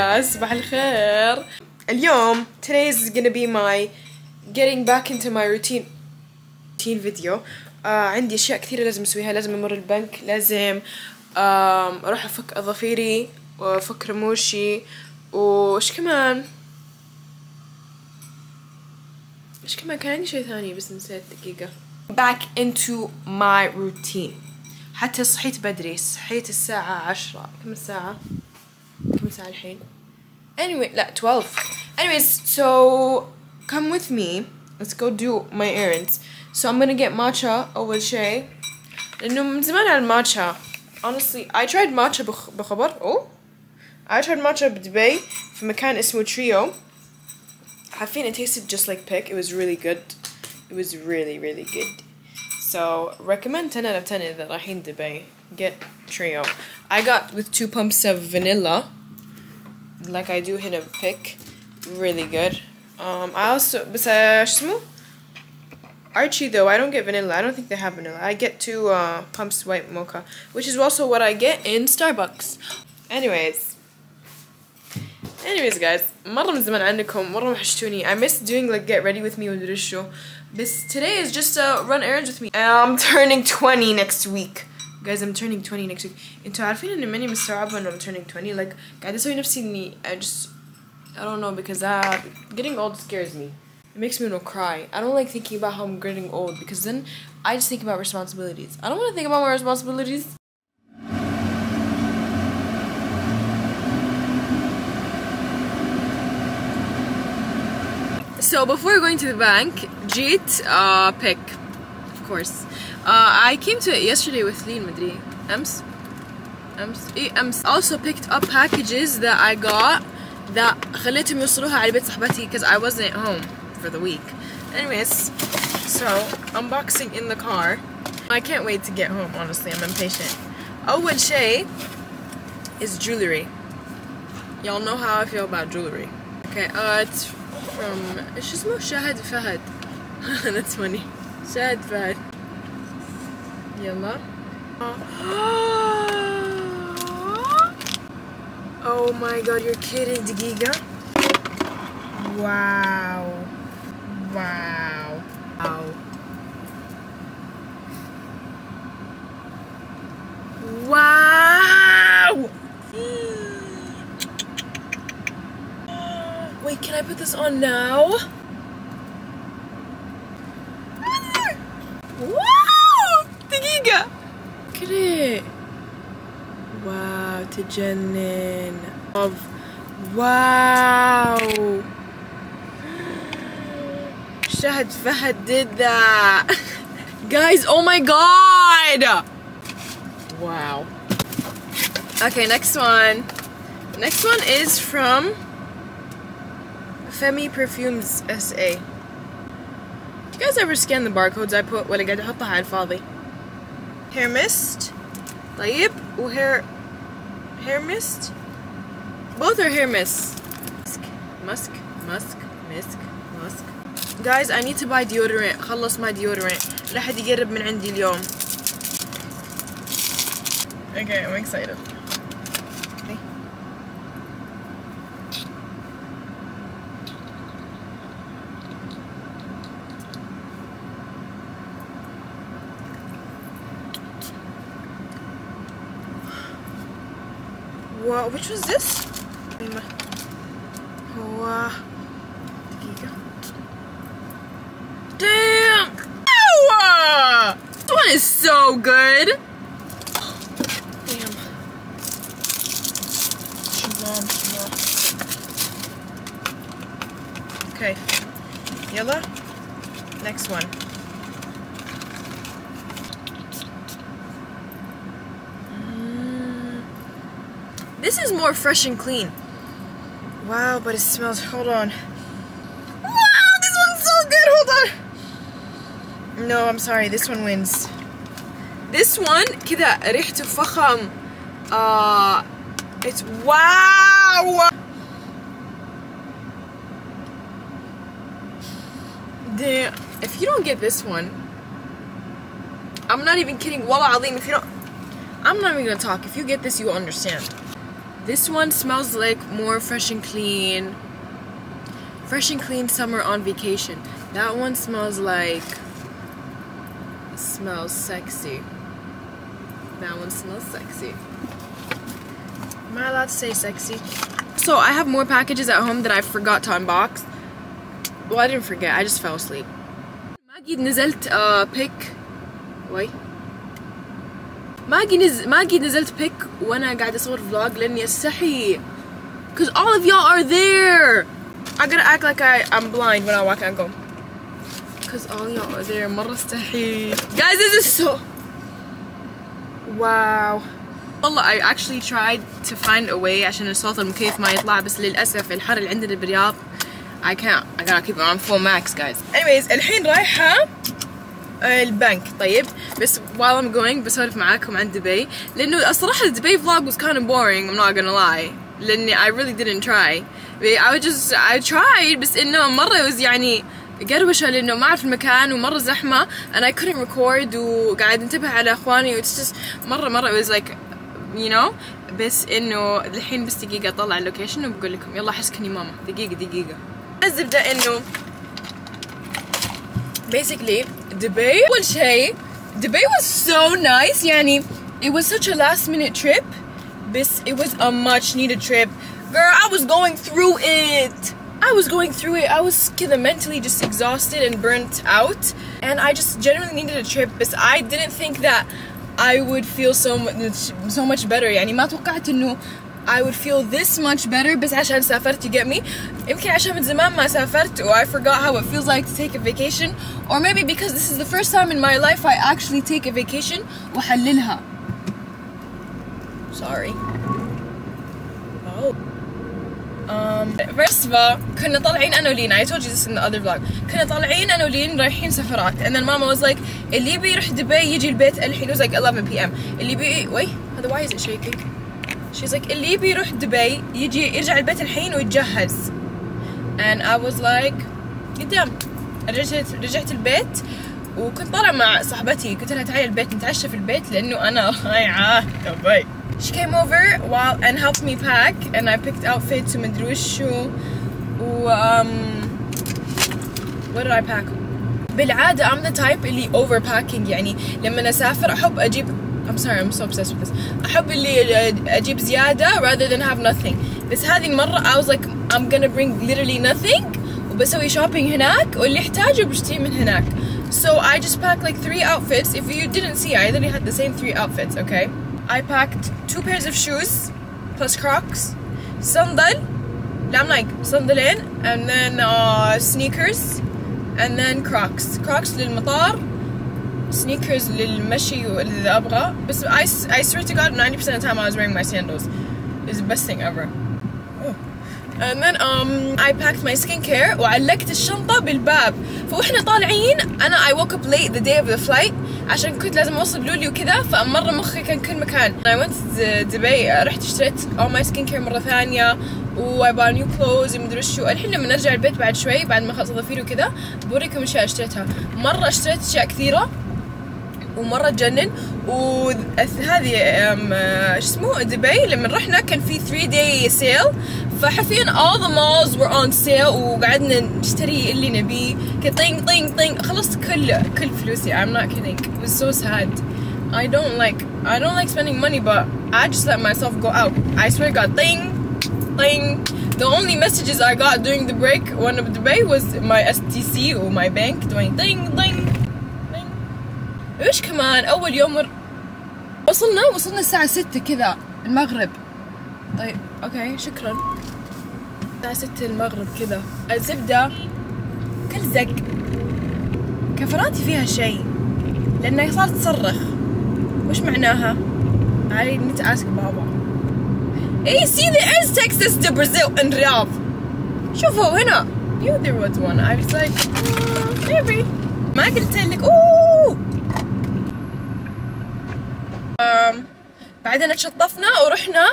guys صباح الخير. اليوم today is gonna be my getting back into my routine routine video. آه عندي أشياء كثيرة لازم أسويها لازم أمر البنك لازم آم أروح أفك أظافيري وأفك رموشي. وش كمان؟ إيش كمان؟ كان عندي شيء ثاني بس نسيت دقيقة. Back into my routine. حتى صحيت بدري صحيت الساعة عشرة. كم الساعة؟ كم الساعة الحين؟ anyway لا 12 anyways so come with me let's go do my errands so I'm gonna get matcha أول شيء لأنه من زمان على الماتشا honestly I tried matcha بخ... بخبر أوه I tried matcha بدبي في مكان اسمه تريو عارفين it tasted just like pick it was really good it was really really good so recommend 10 out of 10 إذا رايحين دبي get trio I got with two pumps of vanilla like I do هنا pick really good um I also بس uh, شو اسمه Archie though I don't get vanilla I don't think they have vanilla I get two uh, pumps white mocha which is also what I get in Starbucks anyways anyways guys مرة من زمان عنكم مرة وحشتوني I miss doing like get ready with me ومدري شو بس today is just uh, run errands with me I'm turning 20 next week guys I'm turning 20 next week انتوا عارفين اني ماني مستوعبة انه I'm turning 20 like قاعدة اسوي نفسي اني I just I don't know because uh, getting old scares me it makes me want to cry I don't like thinking about how I'm getting old because then I just think about responsibilities I don't want to think about my responsibilities So before going to the bank, جيت uh, pick, of course. Uh, I came to it yesterday with Lean مدري أمس أمس إيه أمس also picked up packages that I got that خليتهم يوصلوها على بيت صاحبتي because I wasn't home for the week. Anyways, so unboxing in the car. I can't wait to get home honestly, I'm impatient. أول شيء is jewelry. Y'all know how I feel about jewelry. Okay, uh, it's from ايش اسمه شاهد فهد that's funny شاهد فهد Yalla. Oh my god, you're kidding, Giga. Wow. Wow. Wow. Wow! Wait, can I put this on now? What? دقيقة Look at it Wow تجنن Love Wow شهد فهد did that Guys, oh my god! Wow. Okay, next one. Next one is from Femi Perfumes SA. Do you guys ever scan the barcodes I put ولا قاعدة أحطها على الفاضي؟ Hair mist طيب و hair hair mist both are hair mists musk musk musk musk guys I need to buy deodorant خلص my deodorant لا حد يقرب من عندي اليوم Okay, I'm excited. Which was this? Wow. Damn! Ow! This one is so good! Damn. Okay. Yellow. Next one. This is more fresh and clean. Wow, but it smells. Hold on. Wow, this one's so good. Hold on. No, I'm sorry. This one wins. This one كذا ريحته فخم. Uh, it's wow. Damn. If you don't get this one, I'm not even kidding. Wallah Alim, if you don't, I'm not even gonna talk. If you get this, you will understand. This one smells like more fresh and clean. Fresh and clean summer on vacation. That one smells like smells sexy. That one smells sexy. Am I allowed to say sexy? So I have more packages at home that I forgot to unbox. Well, I didn't forget. I just fell asleep. ما قد نزلت uh, pick وي ما قد نز... ما قد نزلت بيك وانا قاعدة اصور فلوج لاني استحي cause all of y'all are there I gotta act like I, I'm blind when I walk and go cause all y'all are there مرة استحي guys this is so wow والله I actually tried to find a way عشان الصوت المكيف ما يطلع بس للأسف الحر اللي عندنا بالرياض I can't I gotta keep it on full max guys anyways الحين رايحة البنك. طيب بس while I'm going بسولف معاكم عن دبي لأنه الصراحة دبي vlog was kind of boring I'm not gonna lie. لأني I really didn't try. I just I tried بس إنه مرة was يعني قروشة لأنه ما أعرف المكان ومرة زحمة and I couldn't record وقاعد انتبه على إخواني it's just مرة مرة it was like you know. بس إنه الحين بس دقيقة أطلع اللوكيشن وبقول لكم يلا حسكني ماما. دقيقة دقيقة. الزبدة إنه basically دبي أول شيء دبي was so nice يعني it was such a last minute trip بس it was a much needed trip girl I was going through it I was going through it I was كذا mentally just exhausted and burnt out and I just genuinely needed a trip بس I didn't think that I would feel so much so much better يعني ما توقعت إنه I would feel this much better بس عشان سافرت you get me يمكن عشان من زمان ما سافرت or I forgot how it feels like to take a vacation or maybe because this is the first time in my life I actually take a vacation وحللها sorry oh um, first of all كنا طالعين انا ولين I told you this in the other vlog كنا طالعين انا ولين رايحين سفرات and then mama was like اللي يبي يروح دبي يجي البيت الحين it was like 11 p.m. اللي يبي wait هذا why is it shaking She's like اللي يبي يروح دبي يجي يرجع البيت الحين ويتجهز. And I was like قدام. رجعت رجعت البيت وكنت طالعة مع صاحبتي. قلت لها تعالي البيت نتعشى في البيت لأنه أنا رايعة دبي. She came over while and helped me pack and I picked outfits ومدري وشو و um, what did I pack؟ بالعادة I'm the type اللي overpacking. يعني لما أسافر أحب أجيب I'm sorry I'm so obsessed with this أحب اللي أجيب زيادة rather than have nothing بس هذه المرة I was like I'm gonna bring literally nothing وبسوي shopping هناك واللي يحتاجه بشتري من هناك so I just packed like three outfits if you didn't see I literally had the same three outfits okay I packed two pairs of shoes plus Crocs sandal I'm like sandalين and then uh, sneakers and then Crocs Crocs للمطار Sneakers للمشي إذا أبغى بس I, I swear to God 90% of the time I was wearing my sandals. It's the best thing ever. Oh. and then um I packed my skincare. وعلقت الشنطة بالباب فوإحنا طالعين. أنا I woke up late the day of the flight. عشان كنت لازم أوصل لولي وكذا فمرة مخي كان كل مكان. I went to دبي رحت اشتريت all my skincare مرة ثانية. و I bought new clothes ومدري وشو الحين لما نرجع البيت بعد شوي بعد ما خلص ضفيري وكذا بوريكم أشياء اشتريتها. مرة اشتريت أشياء كثيرة. ومره تجنن وهذه شو اسمه دبي لما رحنا كان في 3 داي سيل فحرفيا all the malls were on sale وقعدنا نشتري اللي نبيه طينغ طينغ طينغ خلصت كل كل فلوسي I'm not kidding it was so sad I don't like I don't like spending money but I just let myself go out I swear God طينغ طينغ the only messages I got during the break one of Dubai was my STC or my bank doing طينغ طينغ إيش كمان؟ أول يوم مر... وصلنا؟ وصلنا الساعة ستة كذا المغرب. طيب أوكي شكرا. الساعة ستة المغرب كذا. الزبدة كل زق كفراتي فيها شيء لأنها صارت تصرخ. وش معناها؟ I need to ask بابا. إي see there is Texas to Brazil in رياض شوفوا هنا. You there was one. I was like mm, maybe. ما قلت لك أوه. بعدين تشطفنا ورحنا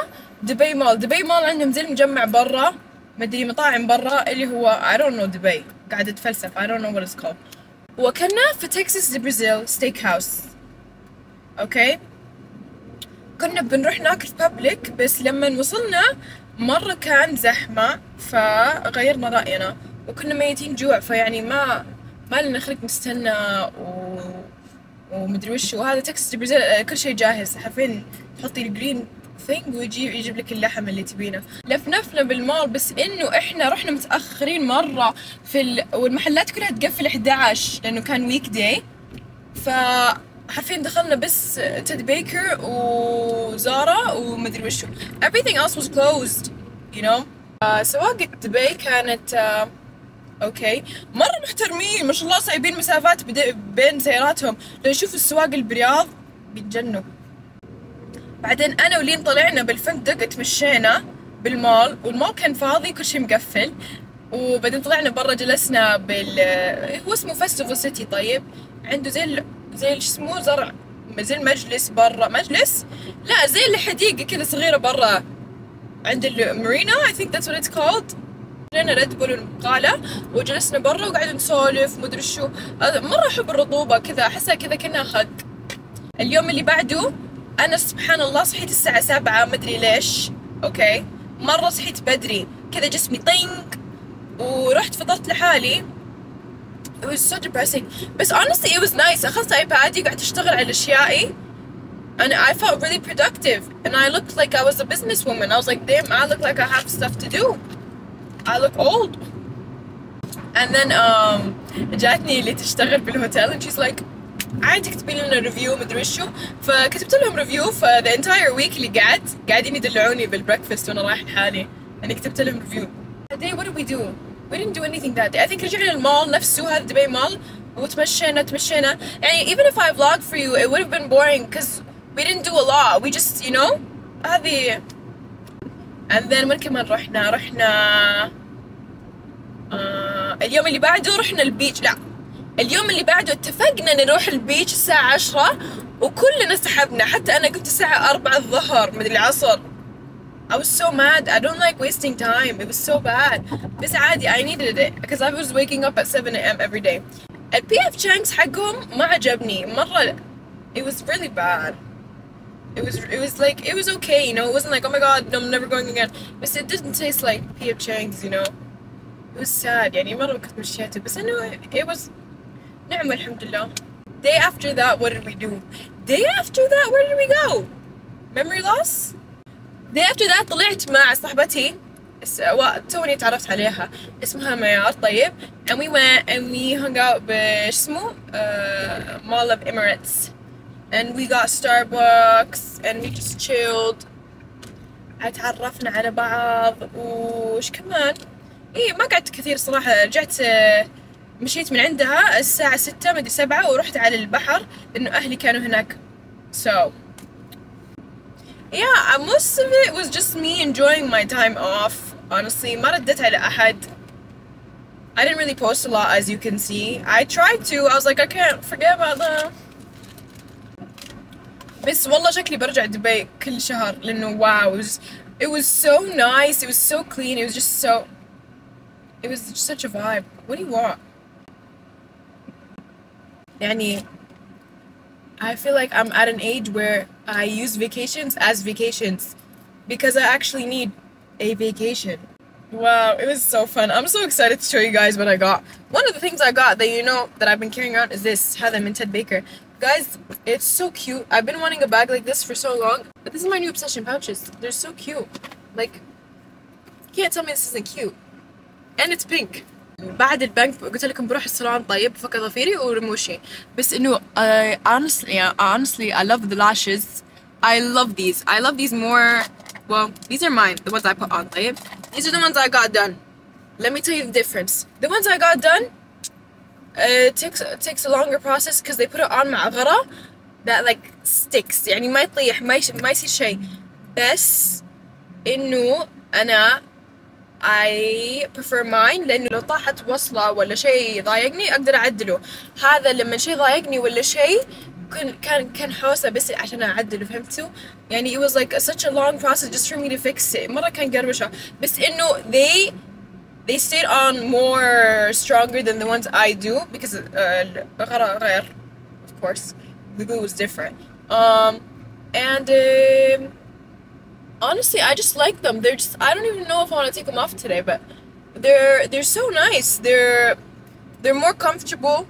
دبي مول. دبي مول عندهم زي المجمع برا مدري مطاعم برا اللي هو I don't know دبي. قاعدة أتفلسف. I don't know what it's called. وكنا في تكساس دي برازيل ستيك هاوس أوكي؟ كنا بنروح ناكل بابليك بس لما وصلنا مرة كان زحمة فغيرنا رأينا. وكنا ميتين جوع فيعني ما ما لنا خلق نستنى و... ومدري وش. وهذا تكست بريزل كل شيء جاهز. حرفيا تحطي الجرين ثينج ويجيب يجيب لك اللحم اللي تبينه. لفنفنا بالمول بس إنه إحنا رحنا متأخرين مرة في ال... والمحلات كلها تقفل 11 لأنه كان ويك داي ف حرفيا دخلنا بس تيد بيكر وزارا ومدري وشو. Everything else was closed you know. uh, سواقة دبي كانت uh, أوكي مرة محترمين ما شاء الله سايبين مسافات بين سياراتهم لو يشوفوا السواق اللي برياض بيتجنوا بعدين أنا ولين طلعنا بالفندق اتمشينا بالمول والمول كان فاضي كل شيء مقفل. وبعدين طلعنا برا جلسنا بال هو اسمه فيستيفال سيتي طيب. عنده زي ال... زي شو اسمه زرع زي المجلس برا. مجلس؟ لا زي الحديقة كذا صغيرة برا. عند المارينا I think that's what it's called. لنا ريد بول المقالة وجلسنا برا وقعدنا نسولف مدري شو. مرة أحب الرطوبة كذا أحسها كذا كأنها خق اليوم اللي بعده أنا سبحان الله صحيت الساعة سبعة مدري ليش أوكي مرة صحيت بدري كذا جسمي طينق ورحت فطرت لحالي It was so depressing بس honestly it was nice أخذت ايبادي قعدت أشتغل على أشيائي and I felt really productive and I looked like I was a businesswoman I was like damn I look like I have stuff to do I look old and then um جاتني اللي تشتغل بالهوتيل and she's like عادي تكتبي لنا ريفيو مدري وشو. فكتبت لهم ريفيو ف the entire week اللي قعدت قاعدين يدلعوني بالبريكفاست وأنا رايح لحالي. يعني كتبت لهم ريفيو That day what did we do? We didn't do anything that day. I think رجعنا المول نفسه هذا دبي مول وتمشينا تمشينا. يعني even if I vlogged for you it would have been boring because we didn't do a lot. We just you know هذه. And then وين كمان رحنا رحنا آه اليوم اللي بعده رحنا البيتش لا. اليوم اللي بعده اتفقنا نروح البيتش الساعة عشرة وكلنا سحبنا حتى أنا قلت الساعة أربعة الظهر مدري العصر I was so mad I don't like wasting time it was so bad بس عادي I needed it because I was waking up at 7 a.m. every day ال PF Chang's حقهم ما عجبني مرة it was really bad it was it was like it was okay you know it wasn't like oh my god no I'm never going again but it didn't taste like PF Chang's you know it was sad يعني مرة كنت مشيته بس انه it was نعم الحمد لله day after that what did we do day after that where did we go memory loss day after that طلعت مع صاحبتي اس- و- توني تعرفت عليها اسمها ميار طيب and we went and we hung out ب شو اسمه uh, Mall of Emirates and we got Starbucks and we just chilled اتعرفنا على بعض وش كمان ايه ما قعدت كثير صراحة رجعت آه، مشيت من عندها الساعة ستة مدري سبعة ورحت على البحر لأنه أهلي كانوا هناك so yeah uh, most of it was just me enjoying my time off honestly ما رديت على أحد I didn't really post a lot as you can see I tried to I was like I can't forget about them بس والله شكلي برجع دبي كل شهر لأنه wow it was it was so nice it was so clean it was just so it was just such a vibe what do you want يعني I feel like I'm at an age where I use vacations as vacations because I actually need a vacation. Wow, it was so fun. I'm so excited to show you guys what I got. One of the things I got that you know that I've been carrying around is this Heather and Ted Baker. Guys, it's so cute. I've been wanting a bag like this for so long, but this is my new obsession pouches. They're so cute. Like, you can't tell me this isn't cute. And it's pink. بعد البنك قلت لكم بروح الصالون طيب بفك ظفيري ورموشي بس انه I honestly honestly I love the lashes I love these I love these more well these are mine the ones I put on طيب these are the ones I got done let me tell you the difference the ones I got done uh, takes takes a longer process because they put it on مع غرة that like sticks يعني ما يطيح ما ما يصير شيء بس انه أنا I prefer mine لانه لو طاحت وصلة ولا شيء ضايقني اقدر اعدله هذا لما شيء ضايقني ولا شيء كان كان كان حوسه بس عشان اعدله فهمتوا؟ يعني it was like such a long process just for me to fix it مرة كان قربشة بس انه they they stayed on more stronger than the ones I do because uh, غير غير of course the glue was different um and um, honestly I just like them they're just I don't even know if I want to take them off today but they're they're so nice they're they're more comfortable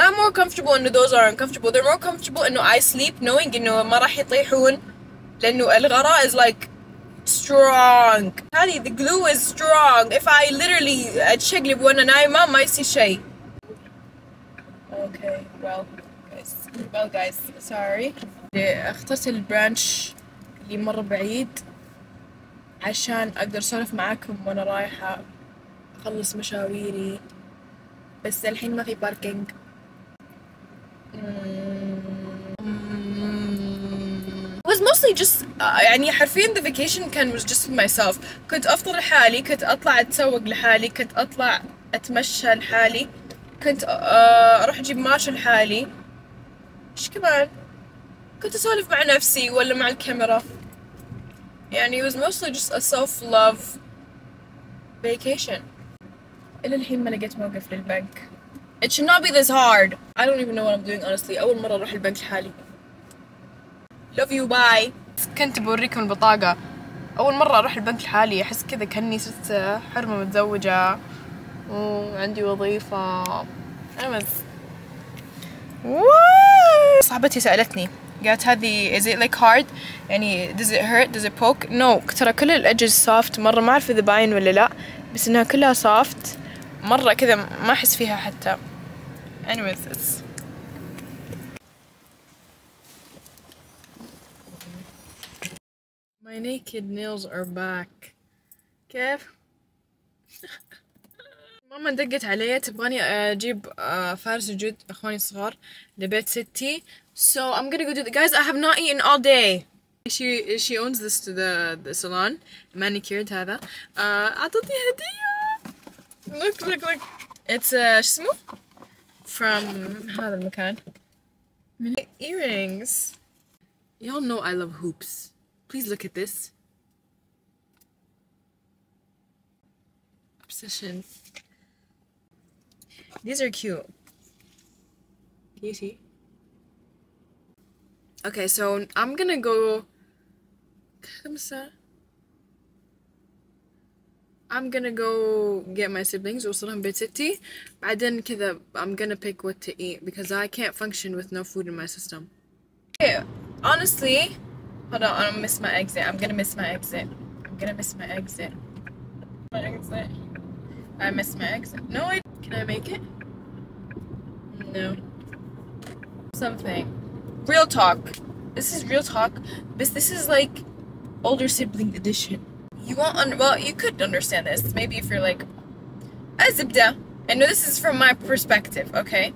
not more comfortable انه those are uncomfortable they're more comfortable انه I sleep knowing انه ما راح يطيحون لانه الغراء is like strong هذه the glue is strong if I literally اتشقلب وانا نايمة ما يصير شيء okay well guys well guys sorry اخترت البرانش اللي مرة بعيد عشان أقدر أسولف معاكم وأنا رايحة أخلص مشاويري. بس الحين ما في باركينج was mostly just uh, يعني حرفيا the vacation كان was just myself. كنت أفطر لحالي كنت أطلع أتسوق لحالي كنت أطلع أتمشى لحالي كنت uh, أروح أجيب ماتش لحالي. إيش كمان؟ كنت أسولف مع نفسي ولا مع الكاميرا. يعني it was mostly just a self love vacation إلى الحين ما لقيت موقف للبنك It should not be this hard. I don't even know what I'm doing honestly. أول مرة أروح البنك لحالي. Love you bye. كنت بوريكم البطاقة. أول مرة أروح البنك لحالي أحس كذا كأني صرت حرمة متزوجة وعندي وظيفة. أنا بس. صاحبتي سألتني قالت هذه is it like hard? يعني does it hurt? does it poke? No. ترى كل الأجز soft. مرة ما أعرف إذا باين ولا لا. بس إنها كلها soft. مرة كذا ما أحس فيها حتى. Anyways it's My naked nails are back. كيف؟ ماما دقت علي. تبغاني أجيب فارس وجود إخواني الصغار لبيت ستي. so I'm gonna go do the guys I have not eaten all day she she owns this to the the salon manicured هذا uh, اعطتني هدية look look look it's uh, شو اسمه from هذا المكان من earrings y'all know I love hoops please look at this obsession these are cute can you see okay so I'm gonna go خمسة I'm gonna go get my siblings وصلهم بيت ستي بعدين كذا I'm gonna pick what to eat because I can't function with no food in my system. Okay, honestly, hold on, I'm gonna miss my exit. I'm gonna miss my exit. I'm gonna miss my exit. My exit. I missed my exit. No, I can I make it? No. Something. Real talk. This is real talk. This this is like older sibling edition. You won't un- well you could understand this. Maybe if you're like Azibda I know this is from my perspective okay?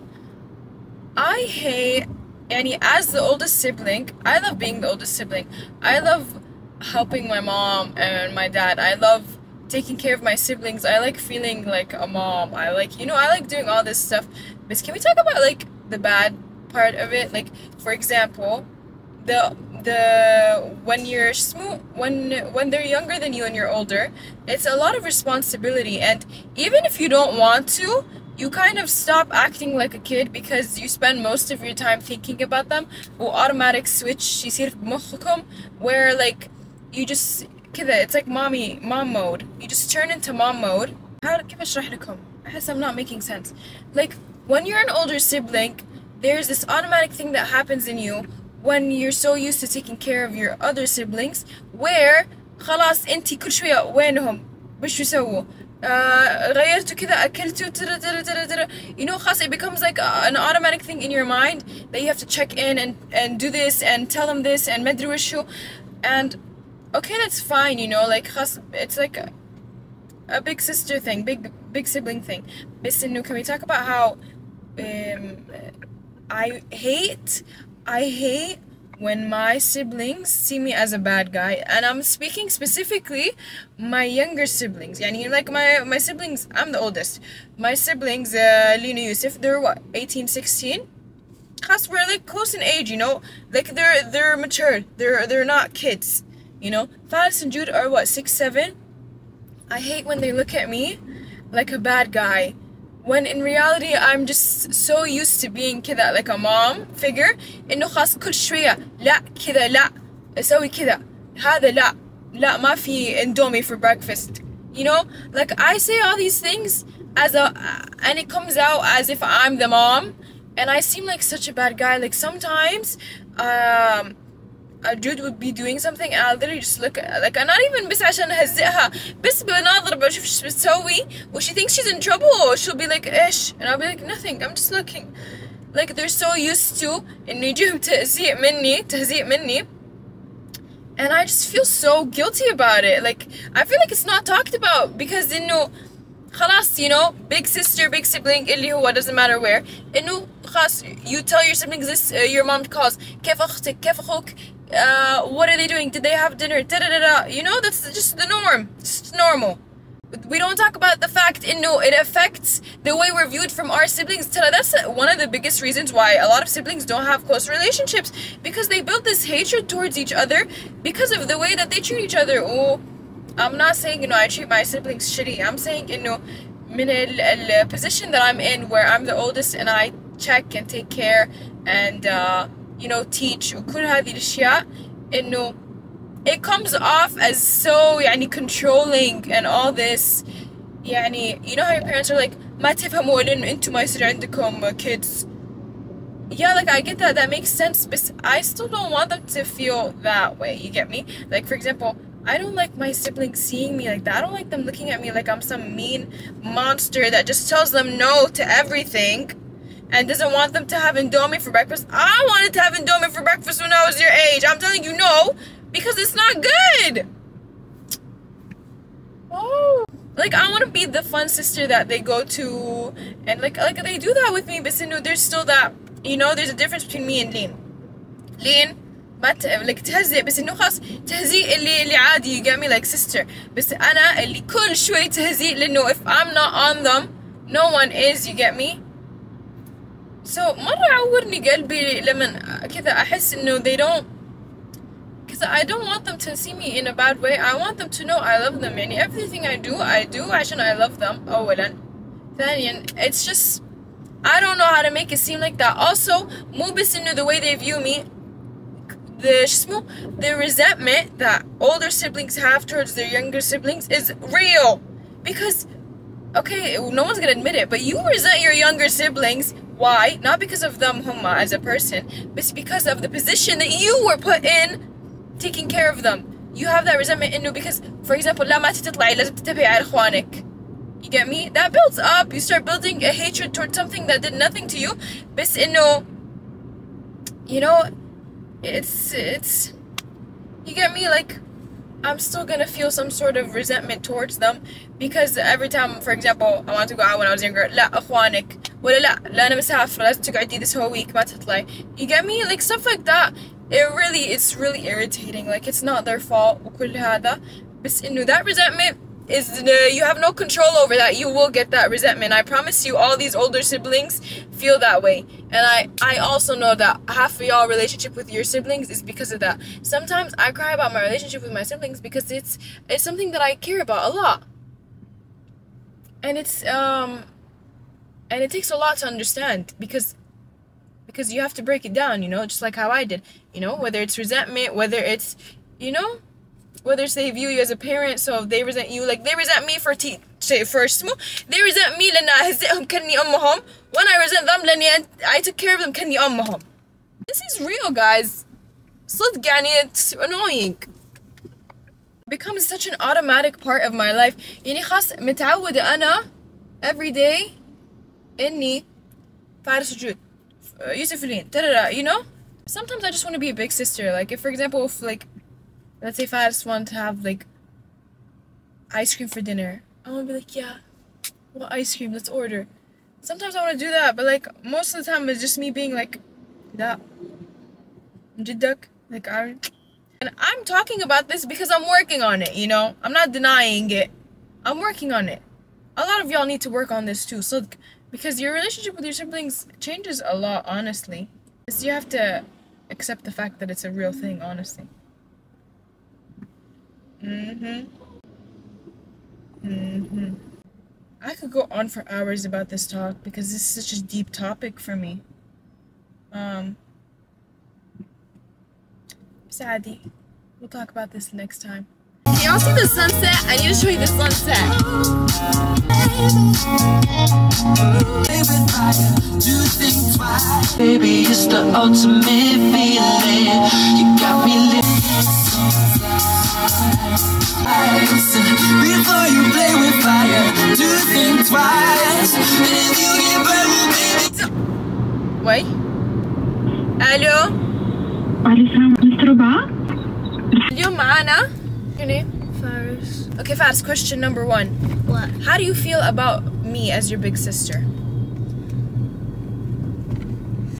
I hate Annie as the oldest sibling. I love being the oldest sibling. I love helping my mom and my dad. I love taking care of my siblings. I like feeling like a mom. I like you know I like doing all this stuff. But can we talk about like the bad part of it like for example the the when you're smooth when when they're younger than you and you're older it's a lot of responsibility and even if you don't want to you kind of stop acting like a kid because you spend most of your time thinking about them or automatic switch يصير بمخكم where like you just كذا it's like mommy mom mode you just turn into mom mode how كيف اشرح لكم I guess I'm not making sense like when you're an older sibling there's this automatic thing that happens in you when you're so used to taking care of your other siblings where خلاص انتي كل شوية وينهم وش يسووا آه غيرتوا كذا اكلتوا ترى ترى ترى ترى you know خلاص it becomes like a, an automatic thing in your mind that you have to check in and and do this and tell them this and مدري وشو and okay that's fine you know like خلاص it's like a, a big sister thing big big sibling thing بس انه can we talk about how um, I hate, I hate when my siblings see me as a bad guy. And I'm speaking specifically my younger siblings. Yani like my my siblings I'm the oldest. My siblings uh, Lina Yusuf they're what 18 16 because we're like close in age you know? Like they're they're mature. they're they're not kids you know? Thaddeus and Jude are what 6 7 I hate when they look at me like a bad guy when in reality I'm just so used to being كذا like a mom figure إنه خلاص كل شوية لا كذا لا أسوي كذا هذا لا لا ما في اندومي for breakfast you know like I say all these things as a and it comes out as if I'm the mom and I seem like such a bad guy like sometimes um a dude would be doing something and I'll literally just look at like not even بس عشان اهزئها بس بناظر بشوف ايش بتسوي و she thinks she's in trouble she'll be like ايش and I'll be like nothing I'm just looking like they're so used to انه يجيهم تهزيء مني تهزيء مني and I just feel so guilty about it like I feel like it's not talked about because انه خلاص you know big sister big sibling اللي هو doesn't matter where انه خلاص you tell your siblings this uh, your mom calls كيف اختك كيف اخوك uh, what are they doing did they have dinner da, da, da, da. you know that's just the norm it's normal we don't talk about the fact انه it affects the way we're viewed from our siblings that's one of the biggest reasons why a lot of siblings don't have close relationships because they build this hatred towards each other because of the way that they treat each other oh I'm not saying you know I treat my siblings shitty I'm saying you know من ال, ال position that I'm in where I'm the oldest and I check and take care and uh, you know teach وكل هذه الأشياء إنه it comes off as so يعني controlling and all this يعني you know how your parents are like ما تفهموا إن أنتم ما يصير عندكم kids yeah like I get that that makes sense but I still don't want them to feel that way you get me like for example I don't like my siblings seeing me like that. I don't like them looking at me like I'm some mean monster that just tells them no to everything and doesn't want them to have Indomie for breakfast. I wanted to have Indomie for breakfast when I was your age. I'm telling you no because it's not good. Oh. Like I want to be the fun sister that they go to and like like they do that with me but you know, there's still that you know there's a difference between me and Lean. Lean ما like تهزئ بس انه خلاص تهزيء اللي اللي عادي you get me like sister بس انا اللي كل شوي تهزيء لانه if I'm not on them no one is you get me so مرة عورني قلبي لما كذا احس انه they don't because I don't want them to see me in a bad way I want them to know I love them يعني everything I do I do عشان I love them أولا ثانيا it's just I don't know how to make it seem like that also مو بس انه the way they view me the اسمه the resentment that older siblings have towards their younger siblings is real because okay no one's gonna admit it but you resent your younger siblings why not because of them huma as a person but because of the position that you were put in taking care of them you have that resentment انه because for example لا ما تطلعي لازم تتبعي على اخوانك you get me that builds up you start building a hatred towards something that did nothing to you بس انه you know it's it's you get me like I'm still gonna feel some sort of resentment towards them because every time for example I want to go out when I was younger لا اخوانك ولا لا لا انا مسافرة لازم تقعدي this whole week ما تطلعي you get me like stuff like that it really it's really irritating like it's not their fault وكل هذا بس انه that resentment is uh, you have no control over that. You will get that resentment. I promise you all these older siblings feel that way. And i i also know that half of y'all relationship with your siblings is because of that. Sometimes i cry about my relationship with my siblings because it's it's something that i care about a lot. And it's um and it takes a lot to understand because because you have to break it down you know just like how i did you know whether it's resentment whether it's you know whether they view you as a parent so they resent you like they resent me for te- for small they resent me لأن أهزئهم كني أمهم when I resent them لأني I took care of them كني أمهم this is real guys صدق يعني it's annoying becomes such an automatic part of my life يعني خلاص متعودة أنا every day إني فارس وجود يوسف لين you know sometimes I just want to be a big sister like if for example if like let's say if I just want to have like ice cream for dinner, I want to be like, yeah, well, ice cream, let's order. Sometimes I want to do that, but like most of the time it's just me being like, that, jiddak, like I, and I'm talking about this because I'm working on it. You know, I'm not denying it. I'm working on it. A lot of y'all need to work on this too. So, because your relationship with your siblings changes a lot, honestly. So you have to accept the fact that it's a real thing, honestly. Mm-hmm. Mm-hmm. I could go on for hours about this talk because this is such a deep topic for me. Um, Sadie, we'll talk about this next time. y'all see the sunset? I need to show you the sunset. Baby, it's the ultimate feeling. You got me living. Before you play with fire, do think twice. And if you get burned, baby, وي الو وعليكم السلام مستر ربعة اليوم معانا your name Faris okay Faris question number one What? how do you feel about me as your big sister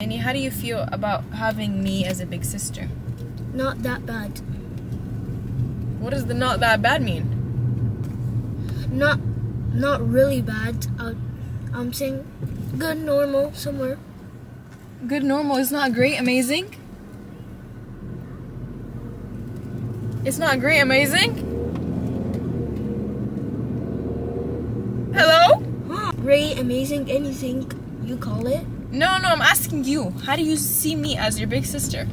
Annie how do you feel about having me as a big sister Not that bad. what does the not that bad mean Not not really bad. I, I'm saying good, normal, somewhere. good normal is not great amazing it's not great amazing hello Great, amazing, anything you call it. no no i'm asking you how do you see me as your big sister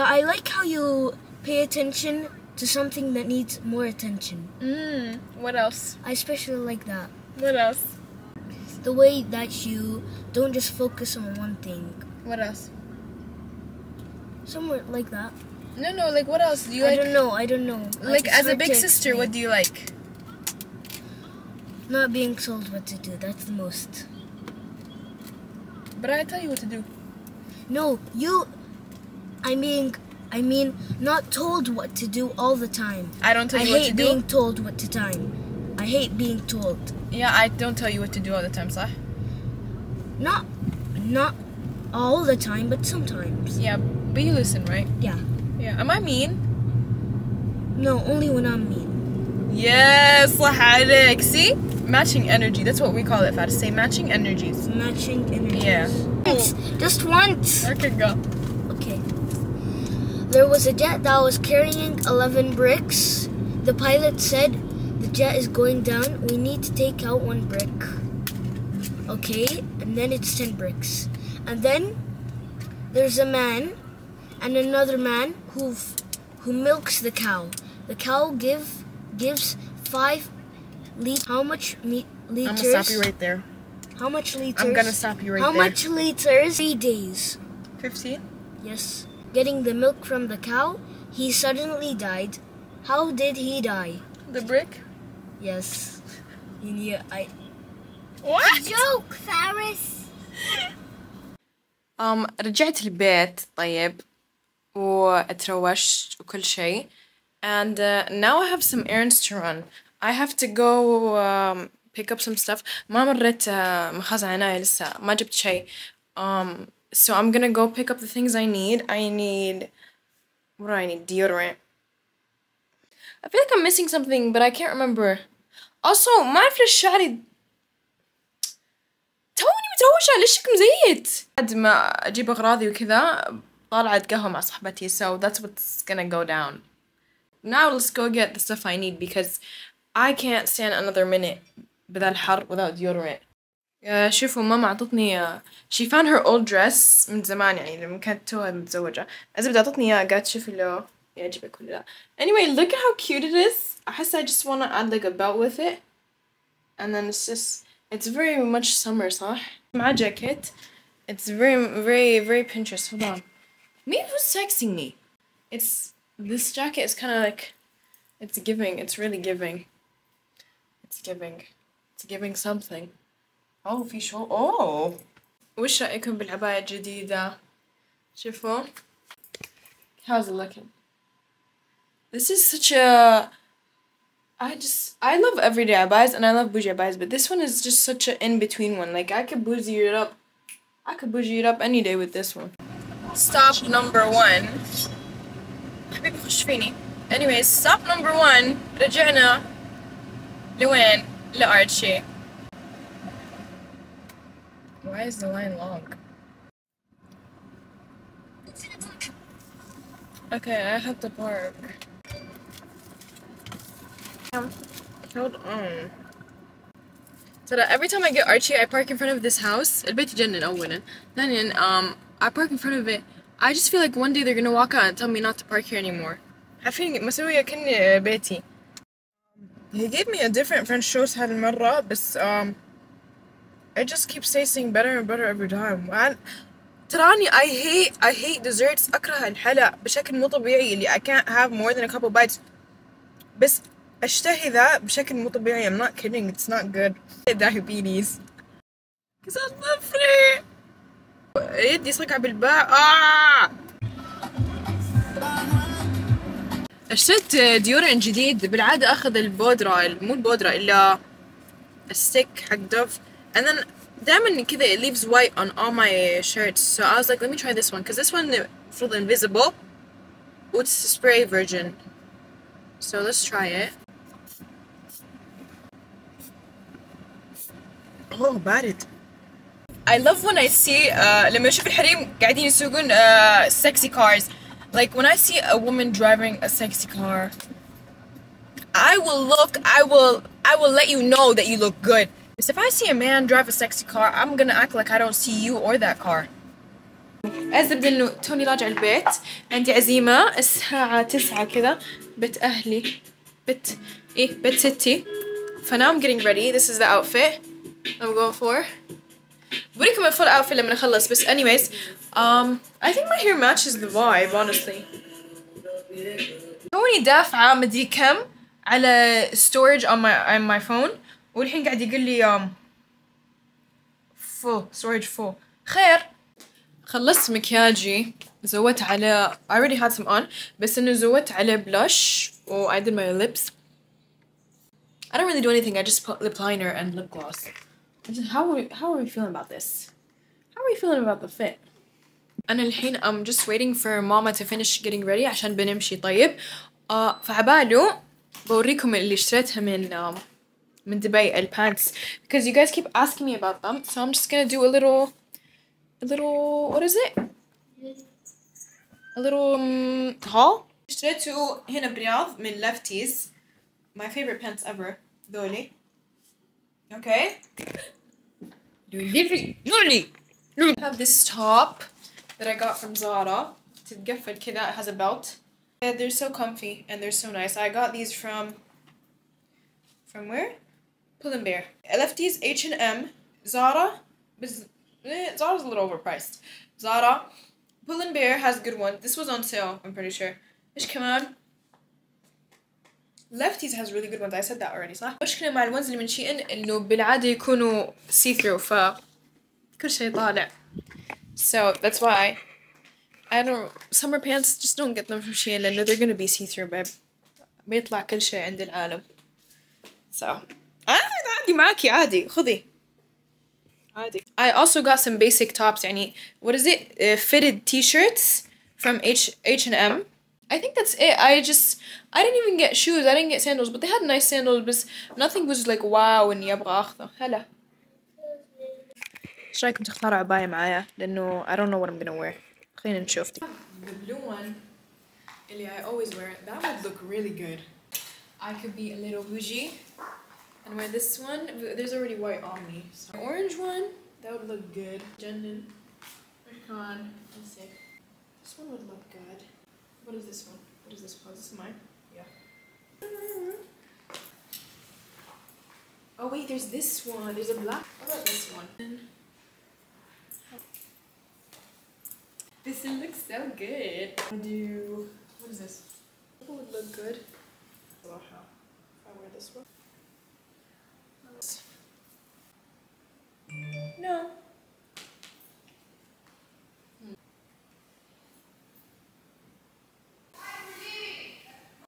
But I like how you pay attention to something that needs more attention. mm, what else I especially like that. what else The way that you don't just focus on one thing. what else Somewhere like that. no no like what else do you I like don't know. I don't know. like as a big sister what do you like Not being told what to do. That's the most. but i tell you what to do No, you. I mean, I mean, not told what to do all the time. I don't tell I you what to do. I hate being told what to time. I hate being told. Yeah, I don't tell you what to do all the time, Sly. Not, not all the time, but sometimes. Yeah, but you listen, right? Yeah. Yeah. Am I mean? No, only when I'm mean. Yes, Lahadik. See? Matching energy. That's what we call it, Fat. Say matching energies. Matching energies. Yeah. Just once. Okay, go. There was a jet that was carrying 11 bricks. The pilot said, The jet is going down. We need to take out one brick. Okay, and then it's 10 bricks. And then there's a man and another man who who milks the cow. The cow give gives 5 liters. How much me- I'm liters? gonna stop you right there. How much liters? I'm gonna stop you right How there. How much liters? 3 days. 15? Yes Getting the milk from the cow, he suddenly died. How did he die? The brick? Yes. You knew I. What? Joke, Faris. Um, رجعت البيت طيب واتروشت وكل شيء and uh, now I have some errands to run. I have to go um, pick up some stuff. ما مريت uh, مخازن عناية لسه ما جبت شيء. Um, so I'm gonna go pick up the things I need. I need what do I need? Deodorant. I feel like I'm missing something but I can't remember. Also ما أعرف ليش شعري توني متروشة ليش شكلي مزيت بعد ما أجيب أغراضي وكذا طالعة قهوة مع صاحبتي so that's what's gonna go down now let's go get the stuff I need because I can't stand another minute بذا الحر without deodorant آه، شوفوا ماما عطتني آه، she found her old dress من زمان يعني لما كانت توها متزوجة الزبدة عطتني إياه قالت شوفي لو يعجبك ولا لا anyway look at how cute it is أحس I just wanna add like a belt with it and then it's just it's very much summer صح مع jacket it's very very very Pinterest hold on maybe who's texting me it's this jacket is kind of like it's giving it's really giving it's giving it's giving something oh في شو oh وش رأيكم بالعباية الجديدة شوفوا how's it looking this is such a I just I love everyday abayas and I love bougie abayas, but this one is just such an in between one. Like I could bougie it up, I could bougie it up any day with this one. Stop number one. حبيبي خش فيني. Anyways, stop number one. رجعنا لوين؟ لأرشي. Why is the line long? Okay, I have to park. Hold on. So that every time I get Archie, I park in front of this house. البيت يجنن أولا. Then um, I park in front of it. I just feel like one day they're gonna walk out and tell me not to park here anymore. عارفين مسوية كني بيتي He gave me a different French toast هذه المرة بس um, it just keeps tasting better and better every time وعن تراني I hate I hate desserts أكره الحلا بشكل مو طبيعي اللي I can't have more than a couple bites بس أشتهي ذا بشكل مو طبيعي I'm not kidding it's not good diabetes love free يدي صقع بالباع آه اشتريت ديورين جديد بالعادة اخذ البودرة مو البودرة الا الستيك حق دوف and then دائما كذا it leaves white on all my shirts so I was like let me try this one because this one المفروض invisible it's spray version so let's try it oh بارد I love when I see uh, لما اشوف الحريم قاعدين يسوقون uh, sexy cars like when I see a woman driving a sexy car I will look I will I will let you know that you look good Because if I see a man drive a sexy car I'm gonna act like I don't see you or that car الزبدة انه توني راجع البيت عندي عزيمة الساعة تسعة كذا بيت اهلي بيت ايه بيت ستي ف now I'm getting ready this is the outfit I'm going for بوريكم الفول outfit لما نخلص بس anyways um I think my hair matches the vibe honestly توني دافعة مدري كم على storage on my on my phone والحين قاعد يقول لي um full storage full خير خلصت مكياجي زودت على I already had some on بس انه زودت على blush و I did my lips I don't really do anything I just put lip liner and lip gloss how are we, how are we feeling about this how are we feeling about the fit أنا الحين I'm just waiting for mama to finish getting ready عشان بنمشي طيب uh, فعباله بوريكم اللي اشتريتها من um, من دبي البانتس because you guys keep asking me about them so I'm just gonna do a little a little what is it a little um, haul اشتريته هنا برياض من لفتيز my favorite pants ever ذولي okay I have this top that I got from Zara تتقفل كذا it has a belt yeah, they're so comfy and they're so nice I got these from from where Pull&Bear. Lefties H&M, Zara, eh, Zara's a little overpriced. Zara, Pull&Bear has a good one. This was on sale, I'm pretty sure. إيش كمان؟ Lefties has really good ones, I said that already صح؟ مشكلة مع الونز اللي من شيئن إنه بالعادة يكونوا see through ف كل شيء طالع. So that's why I don't summer pants just don't get them from Shein لأنه they're gonna be see through babe. بيطلع كل شيء عند العالم. So عادي معاكي عادي خذي عادي I also got some basic tops يعني what is it uh, fitted t-shirts from H H&M I think that's it I just I didn't even get shoes I didn't get sandals but they had nice sandals but nothing was like wow إني أبغى أخذه هلا ايش رايكم تختاروا عباية معايا لأنه I don't know what I'm gonna wear خلينا نشوف The blue one اللي I always wear that would look really good I could be a little bougie And wear this one. There's already white on me. So. Orange one. That would look good. Jendon. Come on. Let's see. This one would look good. What is this one? What is this one? Is this mine? Yeah. Oh wait, there's this one. There's a black. What about this one? This one looks so good. I do. What is this? What would look good? I wear this one. No.